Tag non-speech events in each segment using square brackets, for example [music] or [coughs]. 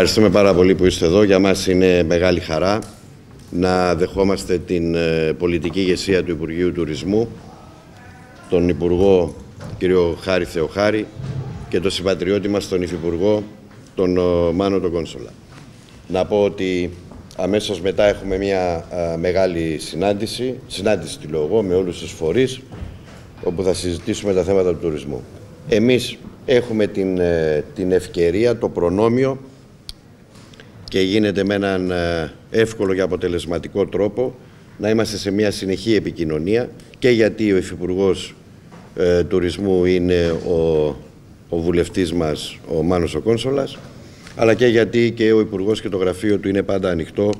Ευχαριστούμε πάρα πολύ που είστε εδώ. Για μας είναι μεγάλη χαρά να δεχόμαστε την ε, πολιτική ηγεσία του Υπουργείου Τουρισμού, τον Υπουργό κ. Χάρη Θεοχάρη και τον συμπατριώτη μας, τον Υφυπουργό, τον ε, Μάνο τον Κόνσολα. Να πω ότι αμέσως μετά έχουμε μια ε, μεγάλη συνάντηση, συνάντηση τη λόγω με όλους τους φορείς, όπου θα συζητήσουμε τα θέματα του τουρισμού. Εμείς έχουμε την, την ευκαιρία, το προνόμιο και γίνεται με έναν ε, εύκολο και αποτελεσματικό τρόπο να είμαστε σε μια συνεχή επικοινωνία και γιατί ο Υφυπουργός ε, Τουρισμού είναι ο, ο βουλευτής μας, ο Μάνος ο Κόνσολας, αλλά και γιατί και ο Υπουργός και το γραφείο του είναι πάντα ανοιχτό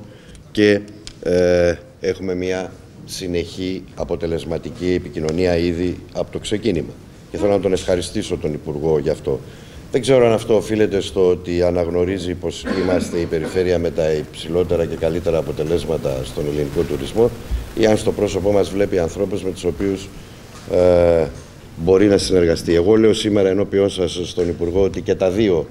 και ε, έχουμε μια συνεχή αποτελεσματική επικοινωνία ήδη από το ξεκίνημα. Και θέλω να τον ευχαριστήσω τον Υπουργό γι' αυτό. Δεν ξέρω αν αυτό οφείλεται στο ότι αναγνωρίζει πως είμαστε η περιφέρεια με τα υψηλότερα και καλύτερα αποτελέσματα στον ελληνικό τουρισμό ή αν στο πρόσωπό μας βλέπει ανθρώπους με τους οποίους ε, μπορεί να συνεργαστεί. Εγώ λέω σήμερα ενώπιόν σας στον Υπουργό ότι και τα δύο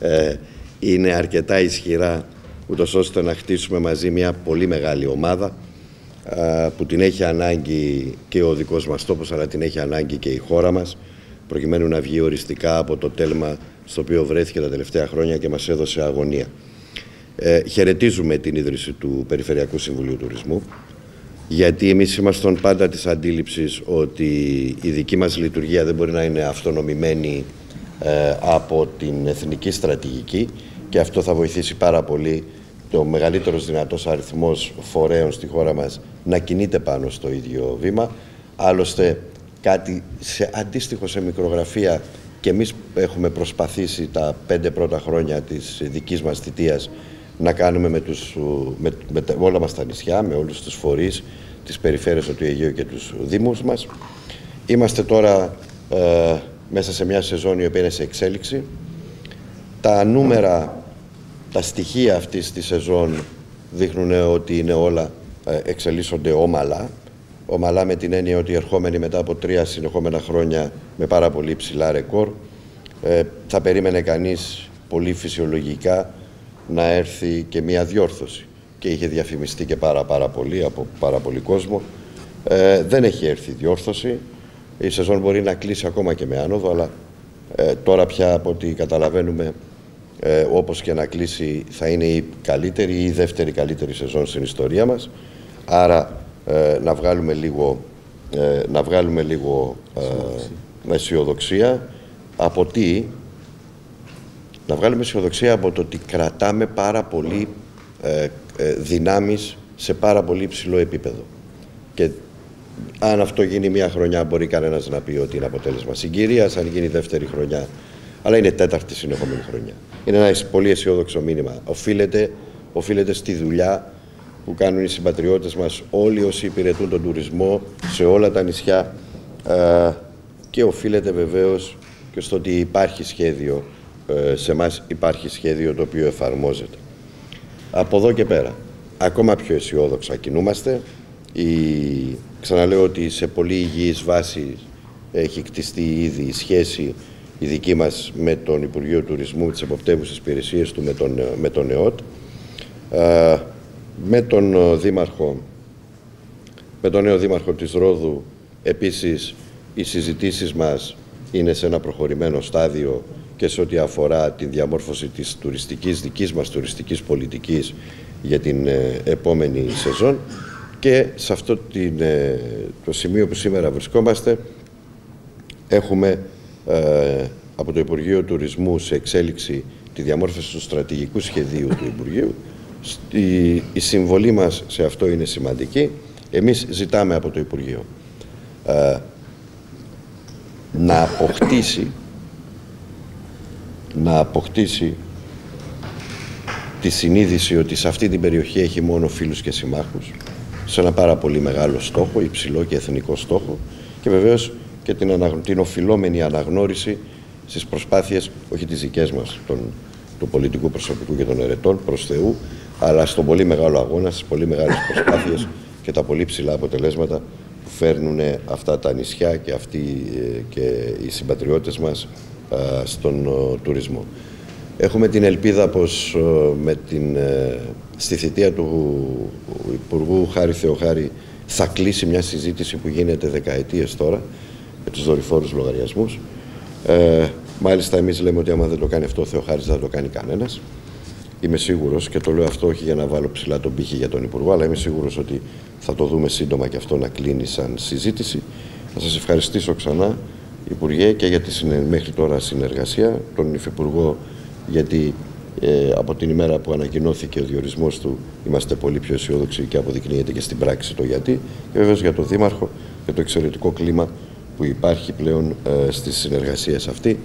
ε, είναι αρκετά ισχυρά ούτως ώστε να χτίσουμε μαζί μια πολύ μεγάλη ομάδα ε, που την έχει ανάγκη και ο δικός μας τόπος αλλά την έχει ανάγκη και η χώρα μας προκειμένου να βγει οριστικά από το τέλμα στο οποίο βρέθηκε τα τελευταία χρόνια και μας έδωσε αγωνία. Ε, χαιρετίζουμε την ίδρυση του Περιφερειακού Συμβουλίου Τουρισμού, γιατί εμείς είμαστε πάντα της αντίληψης ότι η δική μας λειτουργία δεν μπορεί να είναι αυτονομημένη ε, από την εθνική στρατηγική και αυτό θα βοηθήσει πάρα πολύ το μεγαλύτερος δυνατός αριθμός φορέων στη χώρα μας να κινείται πάνω στο ίδιο βήμα. Άλλωστε, κάτι σε, αντίστοιχο σε μικρογραφία και εμείς έχουμε προσπαθήσει τα πέντε πρώτα χρόνια της δικής μας θητείας να κάνουμε με, τους, με, με όλα μας τα νησιά, με όλους τους φορείς, τις περιφέρειες του Αιγαίου και τους δήμους μας. Είμαστε τώρα ε, μέσα σε μια σεζόν η οποία είναι σε εξέλιξη. Τα νούμερα, τα στοιχεία αυτής της σεζόν δείχνουν ότι είναι όλα, ε, εξελίσσονται όμαλα ομαλά με την έννοια ότι ερχόμενοι μετά από τρία συνεχόμενα χρόνια με πάρα πολύ ψηλά ρεκόρ ε, θα περίμενε κανείς πολύ φυσιολογικά να έρθει και μία διόρθωση και είχε διαφημιστεί και πάρα πάρα πολύ από πάρα πολύ κόσμο. Ε, δεν έχει έρθει διόρθωση. Η σεζόν μπορεί να κλείσει ακόμα και με άνοδο, αλλά ε, τώρα πια από ό,τι καταλαβαίνουμε ε, όπως και να κλείσει θα είναι η καλύτερη ή η δεύτερη καλύτερη σεζόν στην ιστορία μας. Άρα ε, να βγάλουμε λίγο, ε, να βγάλουμε λίγο ε, αισιοδοξία από τι να βγάλουμε αισιοδοξία από το ότι κρατάμε πάρα πολύ ε, ε, δυνάμεις σε πάρα πολύ ψηλό επίπεδο. Και αν αυτό γίνει μία χρονιά μπορεί κανένας να πει ότι είναι αποτέλεσμα συγκυρίας, αν γίνει δεύτερη χρονιά, αλλά είναι τέταρτη συνεχόμενη χρονιά. Είναι ένα πολύ αισιόδοξο μήνυμα. Οφείλεται, οφείλεται στη δουλειά που κάνουν οι συμπατριώτες μας όλοι όσοι υπηρετούν τον τουρισμό σε όλα τα νησιά ε, και οφείλεται βεβαίως και στο ότι υπάρχει σχέδιο, ε, σε μας υπάρχει σχέδιο το οποίο εφαρμόζεται. Από εδώ και πέρα, ακόμα πιο αισιόδοξα κινούμαστε. Η, ξαναλέω ότι σε πολύ υγιής βάση έχει κτιστεί ήδη η σχέση η δική μας με τον Υπουργείο Τουρισμού, τις εποπτεύουσες υπηρεσίες του με τον, με τον ΕΟΤ. Ε, με τον ε, Δήμαρχο, με τον νέο Δήμαρχο της Ρόδου, επίσης οι συζητήσεις μας είναι σε ένα προχωρημένο στάδιο και σε ό,τι αφορά τη διαμόρφωση της τουριστικής, δικής μας τουριστικής πολιτικής για την ε, επόμενη σεζόν. Και σε αυτό την, ε, το σημείο που σήμερα βρισκόμαστε έχουμε από το Υπουργείο Τουρισμού σε εξέλιξη τη διαμόρφωση του στρατηγικού σχεδίου του Υπουργείου η, η συμβολή μας σε αυτό είναι σημαντική. Εμείς ζητάμε από το Υπουργείο ε, να αποκτήσει να αποκτήσει τη συνείδηση ότι σε αυτή την περιοχή έχει μόνο φίλους και συμμάχους σε ένα πάρα πολύ μεγάλο στόχο, υψηλό και εθνικό στόχο και βεβαίως και την, την οφειλόμενη αναγνώριση στις προσπάθειες, όχι τις δικές μας, των, του πολιτικού προσωπικού και των ερετών, προς Θεού, αλλά στον πολύ μεγάλο αγώνα, στις πολύ μεγάλες προσπάθειες [coughs] και τα πολύ ψηλά αποτελέσματα που φέρνουν αυτά τα νησιά και αυτοί ε, και οι συμπατριώτες μας στον τουρισμό. Έχουμε την ελπίδα πως ε, με την, ε, στη θητεία του Υπουργού Χάρη Θεοχάρη θα κλείσει μια συζήτηση που γίνεται δεκαετίες τώρα με τους δορυφόρους λογαριασμούς. Ε, μάλιστα εμείς λέμε ότι άμα δεν το κάνει αυτό ο Θεοχάρης δεν θα το κάνει κανένας. Είμαι σίγουρος και το λέω αυτό όχι για να βάλω ψηλά τον πύχη για τον Υπουργό αλλά είμαι σίγουρος ότι θα το δούμε σύντομα και αυτό να κλείνει σαν συζήτηση. Θα σας ευχαριστήσω ξανά Υπουργέ και για τη μέχρι τώρα συνεργασία, τον Υφυπουργό γιατί ε, από την ημέρα που ανακοινώθηκε ο διορισμός του είμαστε πολύ πιο αισιόδοξοι και αποδεικνύεται και στην πράξη το γιατί και βέβαια για τον Δήμαρχο και το εξαιρετικό κλίμα που υπάρχει πλέον ε, στις συνεργασίες αυτή.